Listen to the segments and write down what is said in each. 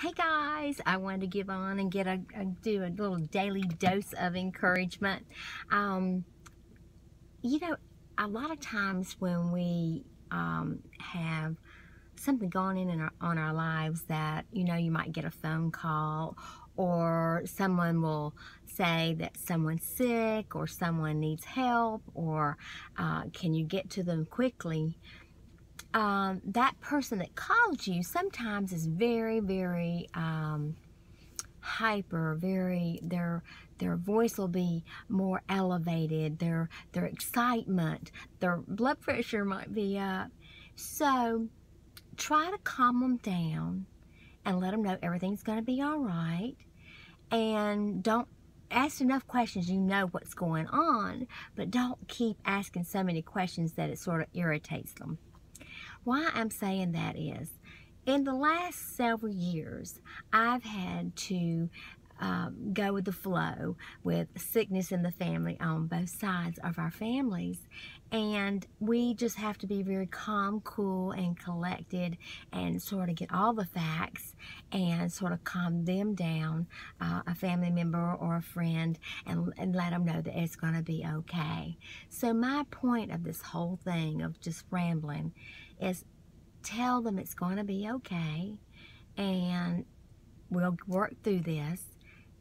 Hey guys, I wanted to give on and get a, a do a little daily dose of encouragement. Um, you know, a lot of times when we um, have something going in, in our, on our lives that you know you might get a phone call or someone will say that someone's sick or someone needs help or uh, can you get to them quickly um, that person that called you sometimes is very, very um, hyper, very their their voice will be more elevated, their their excitement, their blood pressure might be up. So try to calm them down and let them know everything's going to be all right. And don't ask enough questions, you know what's going on, but don't keep asking so many questions that it sort of irritates them. Why I'm saying that is, in the last several years, I've had to um, go with the flow with sickness in the family on both sides of our families. And we just have to be very calm, cool, and collected and sort of get all the facts and sort of calm them down, uh, a family member or a friend, and, and let them know that it's going to be okay. So, my point of this whole thing of just rambling is tell them it's going to be okay and we'll work through this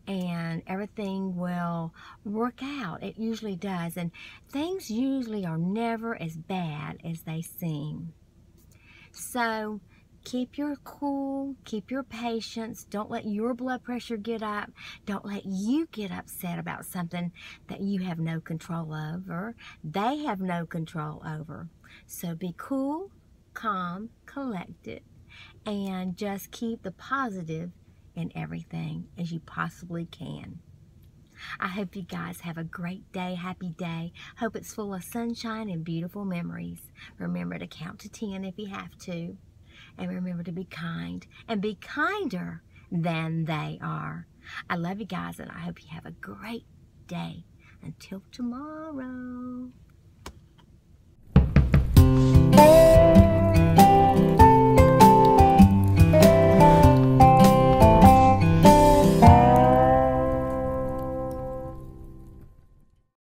and everything will work out. It usually does. And things usually are never as bad as they seem. So keep your cool, keep your patience. Don't let your blood pressure get up. Don't let you get upset about something that you have no control over. They have no control over. So be cool, calm, collected, and just keep the positive in everything as you possibly can. I hope you guys have a great day, happy day. Hope it's full of sunshine and beautiful memories. Remember to count to 10 if you have to. And remember to be kind and be kinder than they are. I love you guys and I hope you have a great day. Until tomorrow.